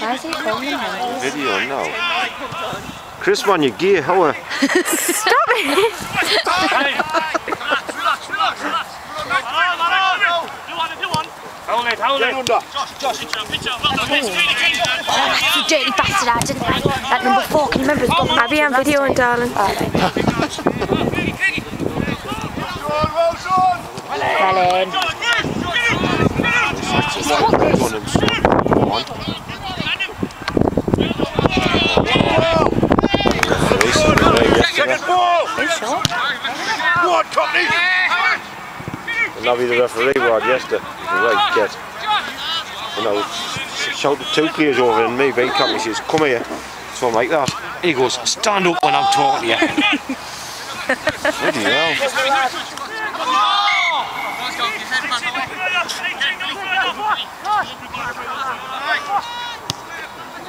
Why is he filming him? Video now. Chris, man, your gear, how are you? Stop it! Hold it, hold it. You dirty bastard, I didn't like that number four. Can you remember his I'll be on video, darling. Well in. On him, son. Come on. Are you sure? And I'll be the referee, Rod, yesterday. Right, get. You know, shouted two players over and me, being company says, come here. So I'm like that. He goes, stand up when I'm talking to you. Bloody hell.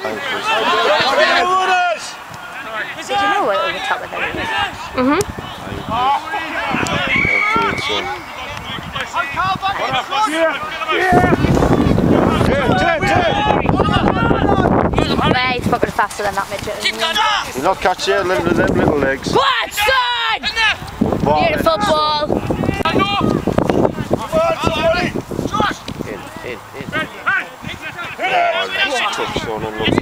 Did you know what over top of them? Mhm. Okay, son. Wait, he's fucking faster than that midget. You're not catching them, them, them little legs. What, son? Beautiful ball. In, in, in. Oh, looking.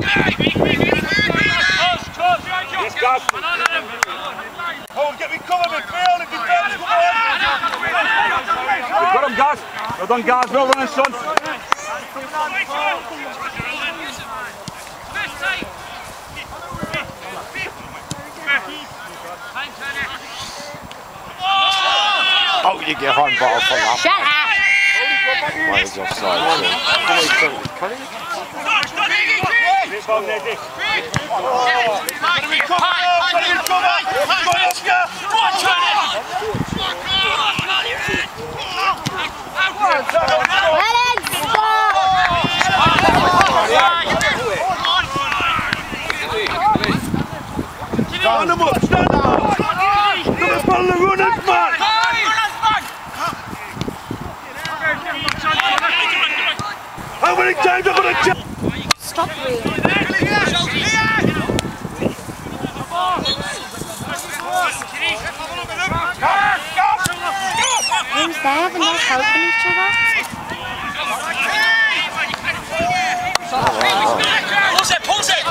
Yes, guys. Oh, get me covered with field and defence, come on! We've got him, guys. Well done, guys. Well running, son. Oh, you get bottle for that. Shut up. Why is offside, son? Come on, How many times am I gonna jump? Stop really. Who's there? They're not helping each other. Pulse it, pulse it!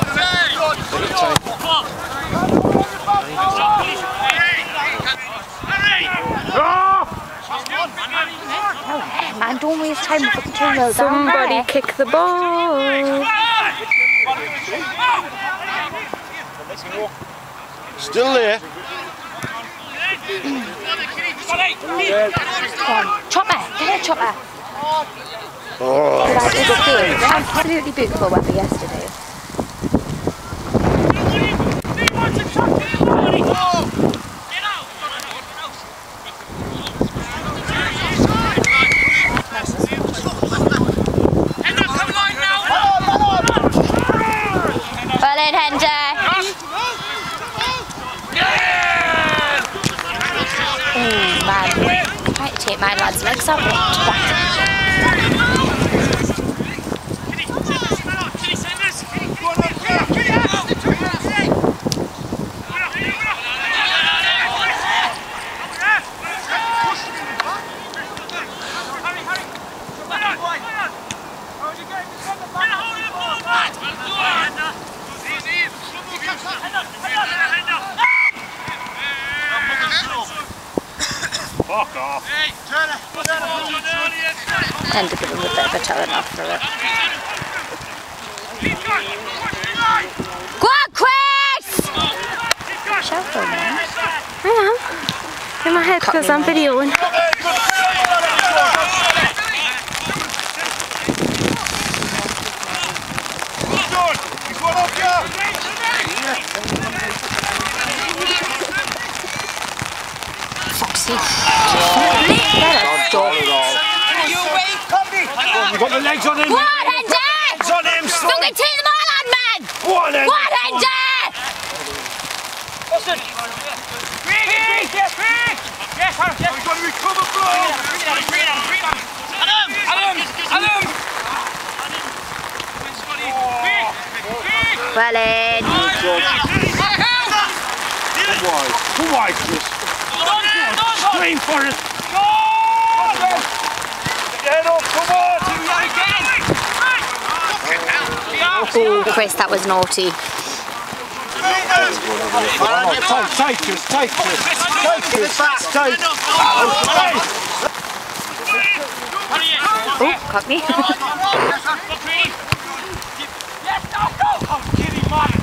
Man, don't waste time with fucking two nil down Somebody kick the ball. Still there. Chopper, get here, Chopper. Oh, But I did a absolutely beautiful weather yesterday. Man. To take my lad's legs out. Hender give him a bit of a telling off for it. Go on, Chris! Shout for me. I am. In my head because I'm videoing. Legs on him. What a! Legs on him, son. Fucking take them all man. What a What a yes. Yes, We're going to recover, bro. Adam, Well, Come on, was? Who was? Scream for it! Go! Up, come on! Oh, Chris, that was naughty. Oh, tight, tight, Chris, tight, Chris. Tight, Chris, tight. Oh, caught me.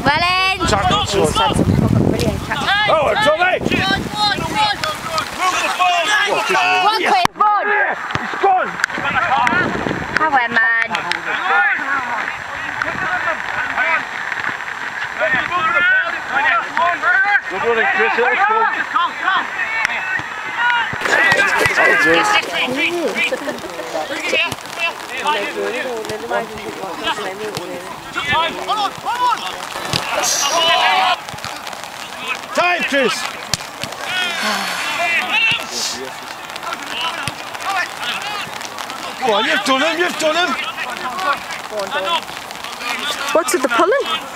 well in. Tackle, son. Brilliant catch. Oh, Chris. It'll. Time, Chris. Go on, you've done him, you've done him. What's with the pulling?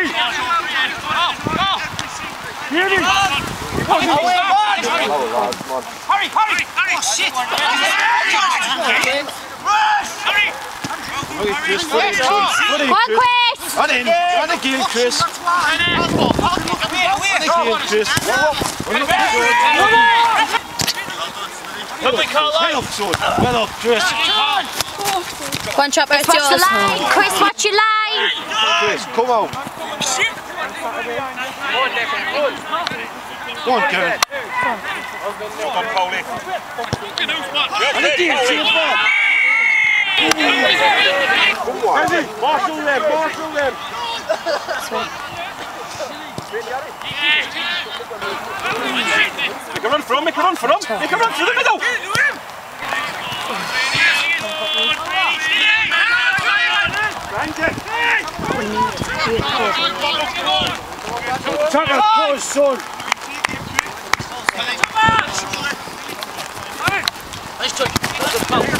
Get it! Get it! Okay, Chris, foot in, son. Foot in, Go on, Chris. Chris. On in, on again, Chris. On again, Chris. Well up, son. Well up, Chris. Go on, Chopper, it's Watch the line. Chris, watch your line. Chris, come out. Go on, Kevin. On again, see the ball. Marshall them, marshal them. Make a run for him, make a run for him, make a run through the middle. Tuck a close, son. Nice touch.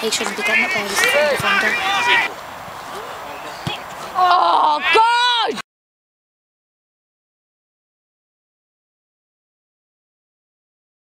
He shouldn't be getting up there. He's a defender. Oh, go!